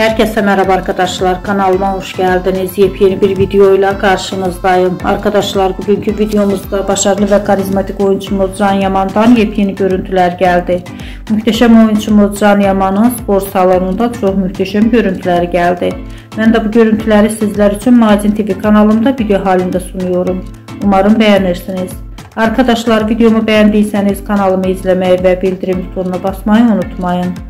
Herkese merhaba arkadaşlar kanalıma hoş geldiniz. Yepyeni bir videoyla karşınızdayım. Arkadaşlar bugünkü videomuzda başarılı ve karizmatik oyuncumuz Can Yaman'dan yepyeni görüntüler geldi. Muhteşem oyuncumuz Can Yaman'ın spor salonunda çok muhteşem görüntüler geldi. Ben de bu görüntüleri sizler için Magin TV kanalımda video halinde sunuyorum. Umarım beğenirsiniz. Arkadaşlar videomu beğendiyseniz kanalımı izlemeyi ve bildirim butonuna basmayı unutmayın.